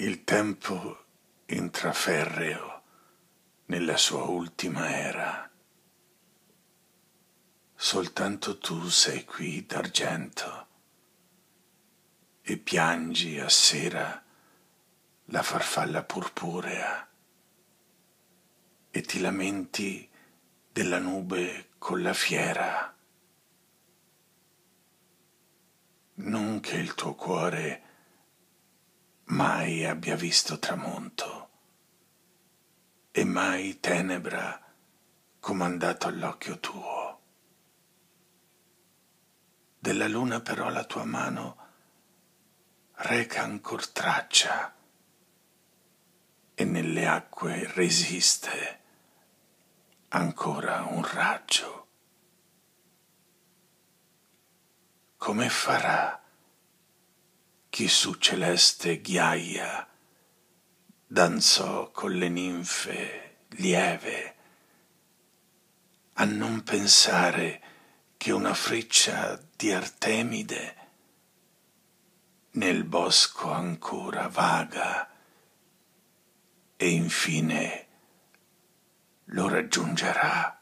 Il tempo intraferreo nella sua ultima era. Soltanto tu sei qui d'argento e piangi a sera la farfalla purpurea e ti lamenti della nube con la fiera. Non che il tuo cuore mai abbia visto tramonto e mai tenebra comandato all'occhio tuo. Della luna però la tua mano reca ancor traccia e nelle acque resiste ancora un raggio. Come farà chi su celeste ghiaia danzò con le ninfe lieve a non pensare che una freccia di Artemide nel bosco ancora vaga e infine lo raggiungerà.